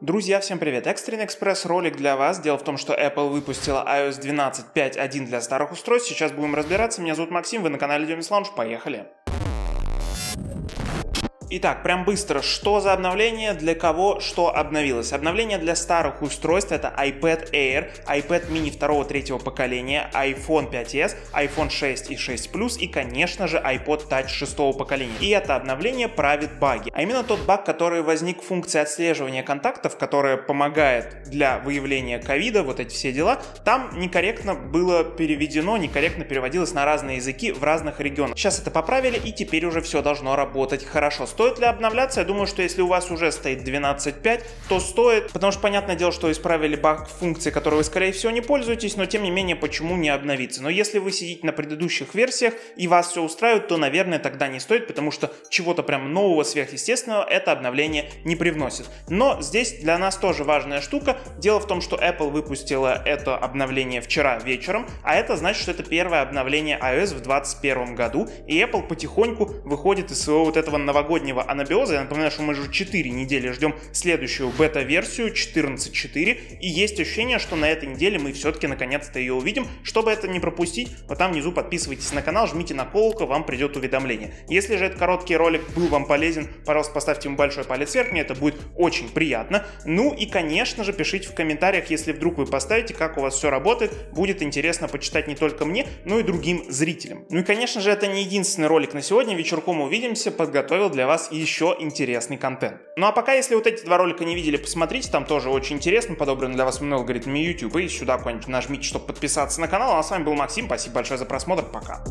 Друзья, всем привет! Экстренный экспресс ролик для вас. Дело в том, что Apple выпустила iOS 12.5.1 для старых устройств. Сейчас будем разбираться. Меня зовут Максим, вы на канале Демис Лаунж. Поехали! Итак, прям быстро, что за обновление, для кого что обновилось? Обновление для старых устройств это iPad Air, iPad mini второго третьего поколения, iPhone 5s, iPhone 6 и 6 Plus и, конечно же, iPod Touch шестого поколения. И это обновление правит баги. А именно тот баг, который возник в функции отслеживания контактов, которая помогает для выявления ковида, вот эти все дела, там некорректно было переведено, некорректно переводилось на разные языки в разных регионах. Сейчас это поправили и теперь уже все должно работать хорошо. Стоит ли обновляться? Я думаю, что если у вас уже стоит 12.5, то стоит, потому что понятное дело, что исправили баг функции, которой вы скорее всего не пользуетесь, но тем не менее, почему не обновиться? Но если вы сидите на предыдущих версиях и вас все устраивает, то, наверное, тогда не стоит, потому что чего-то прям нового, сверхъестественного это обновление не привносит. Но здесь для нас тоже важная штука. Дело в том, что Apple выпустила это обновление вчера вечером, а это значит, что это первое обновление iOS в 2021 году, и Apple потихоньку выходит из своего вот этого новогоднего раннего анабиоза. Я напоминаю, что мы же 4 недели ждем следующую бета-версию 14.4, и есть ощущение, что на этой неделе мы все-таки наконец-то ее увидим. Чтобы это не пропустить, вот там внизу подписывайтесь на канал, жмите на колокол, вам придет уведомление. Если же этот короткий ролик был вам полезен, пожалуйста, поставьте ему большой палец вверх, мне это будет очень приятно. Ну и, конечно же, пишите в комментариях, если вдруг вы поставите, как у вас все работает. Будет интересно почитать не только мне, но и другим зрителям. Ну и, конечно же, это не единственный ролик на сегодня. Вечерком увидимся, подготовил для вас вас еще интересный контент. Ну а пока, если вот эти два ролика не видели, посмотрите, там тоже очень интересно, подобрано для вас много алгоритмами YouTube, и сюда куда-нибудь нажмите, чтобы подписаться на канал. А с вами был Максим, спасибо большое за просмотр, пока.